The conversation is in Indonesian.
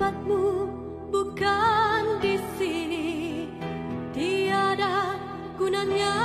tempatmu bukan di sini. Tiada gunanya.